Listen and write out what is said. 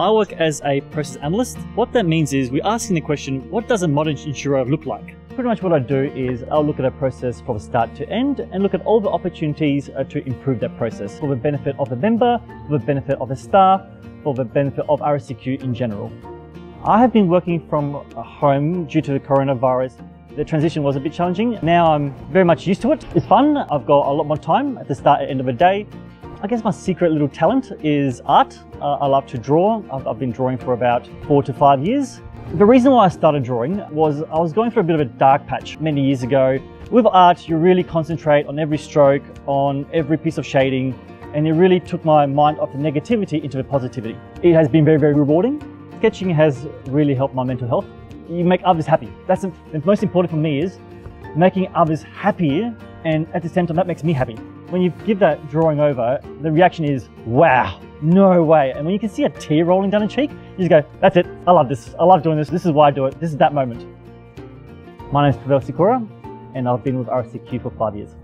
I work as a process analyst. What that means is we're asking the question, what does a modern insurer look like? Pretty much what I do is I'll look at a process from start to end and look at all the opportunities uh, to improve that process for the benefit of the member, for the benefit of the staff, for the benefit of RACQ in general. I have been working from home due to the coronavirus. The transition was a bit challenging. Now I'm very much used to it. It's fun. I've got a lot more time at the start and end of the day. I guess my secret little talent is art. Uh, I love to draw. I've, I've been drawing for about four to five years. The reason why I started drawing was I was going through a bit of a dark patch many years ago. With art, you really concentrate on every stroke, on every piece of shading, and it really took my mind off the negativity into the positivity. It has been very, very rewarding. Sketching has really helped my mental health. You make others happy. That's the, most important for me is making others happy and at the same time that makes me happy. When you give that drawing over, the reaction is, wow, no way. And when you can see a tear rolling down a cheek, you just go, that's it, I love this, I love doing this, this is why I do it, this is that moment. My name is Pawel Sikora, and I've been with RACQ for five years.